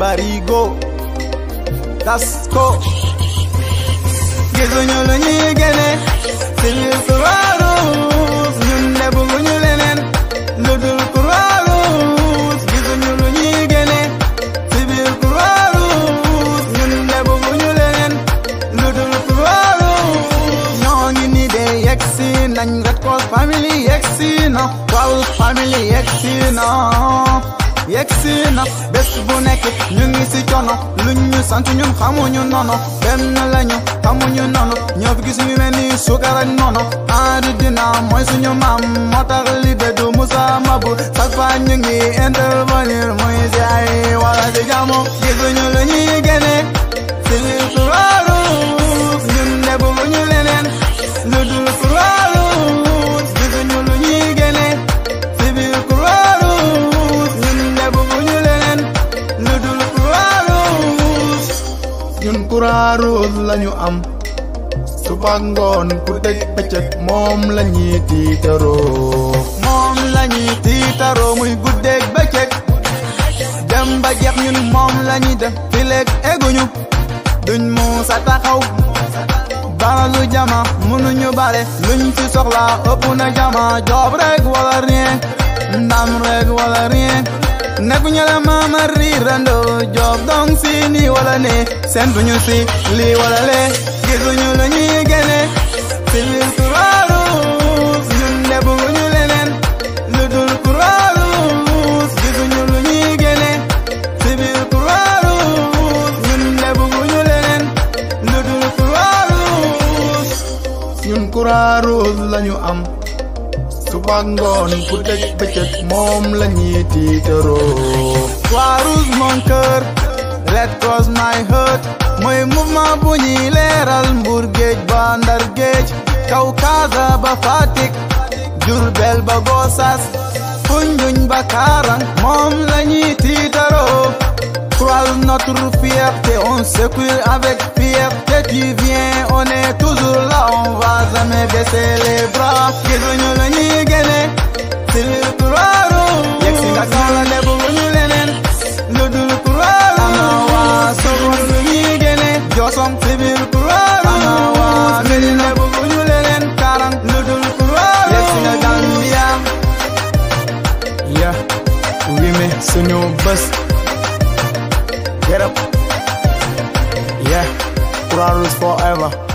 barigo. Tas ko gisuñu lu ñuy gëne biir Croix-Rouge ñun de bëgguñu leneen lu dul Croix-Rouge gisuñu lu ñuy gëne si biir Croix-Rouge ñun ni de yegsi nañ Red family yegsi na Wal family yegsi na yegsi na, bés bu nekk, ñu ngi si coono. Luñ ñu sant ñun xamuñu nono. Benn lañu xamuñu nono. Ñoo fi gis ñu mel ni sukar ak nono. Aari dina mooy suñu maam. Moo tax li de du musa mabu chaque fois ñu ngi intervenir. Muy si ay wala si jàmm gisuñu lu ñuy génne. Ñun Croix-Rouge lañu am. Suba ngoon ku dégg bëccëg moom lañuy tiitaroo. Moom lañuy tiitaroo muy guddeeg bëccëg. Dem ba jeex ñun moom lañuy def fileeg eguñu duñ muusa taxaw. Baralu jama mënuñu bare. Luñ ci soxla ëpp na jama. Job rek wala rien. Ndam rek wala rien nekkuñu la mama rirando joob dong si nii wala ne. Seen duñu si lii wala le gisuñu lu ñuy gëne si biir Croix-Rouge ñun de bëgguñu leneen. Lu dul Croix-Rouge gisuñu lu ñuy gëne si biir Croix-Rouge ñun de bëgguñu leneen. Lu dul Croix-Rouge ñun Croix-Rouge lañu am. Suba ngoon ku dégg bëccëg moom lañuy tiitaroo. Croix-Rouge mon cœur Red Cross my heart. Mooy mouvement bu ñuy leeral Mbour géej ba Ndar géej. Kaw Kaasa ba Fatick Diourbel ba Gossas. Foundiougne ba Karang moom lañuy tiitaroo. Croix-Rouge notre fierté on s'écuit avec fierté. Tu viens on est toujours là on va jamais baisser les bras suñu bés Get up. Yeah, Croix-Rouge forever.